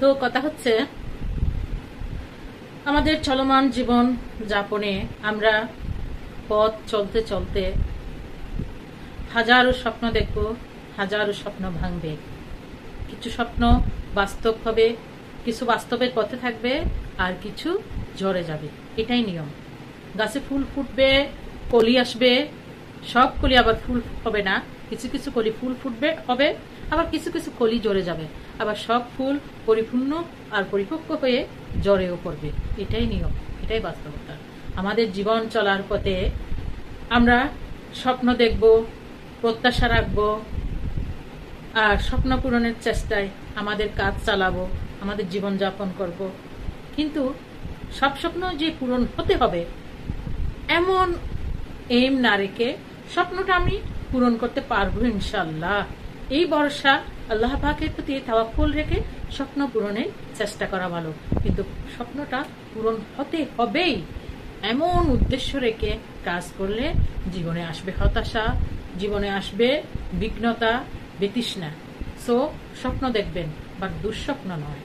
তো কথা হচ্ছে, আমাদের চলমান জীবন যাপনে আমরা পথ চলতে চলতে হাজারো স্বপ্ন দেখব, হাজারো স্বপ্ন ভাঙবে। কিছু স্বপ্ন বাস্তব হবে, কিছু বাস্তবের পথে থাকবে, আর কিছু ঝরে যাবে। এটাই নিয়ম। গাছে ফুল ফুটবে, কলি আসবে, সব কলি আবার ফুল হবে না। কিছু কিছু কলি ফুল ফুটবে, হবে, আবার কিছু কিছু কলি জ্বরে যাবে। আবার সব ফুল পরিপূর্ণ আর পরিপক্ক হয়ে জ্বরেও পড়বে। এটাই নিয়ম, এটাই বাস্তবতা। আমাদের জীবন চলার পথে আমরা স্বপ্ন দেখব, প্রত্যাশা রাখব, আর স্বপ্ন পূরণের চেষ্টায় আমাদের কাজ চালাবো, আমাদের জীবন যাপন করব। কিন্তু সব স্বপ্ন যে পূরণ হতে হবে, এমন এম না রেখে স্বপ্নটা আমি পূরণ করতে পারব ইনশাল্লাহ এই ভরসা আল্লাহ পাকের প্রতি তাওয়াক্কুল রেখে স্বপ্ন পূরণের চেষ্টা করা ভালো। কিন্তু স্বপ্নটা পূরণ হতে হবেই। এমন উদ্দেশ্য রেখে কাজ করলে জীবনে আসবে হতাশা, জীবনে আসবে বিঘ্নতা, বিতৃষ্ণা। সো স্বপ্ন দেখবেন বা দুঃস্বপ্ন নয়।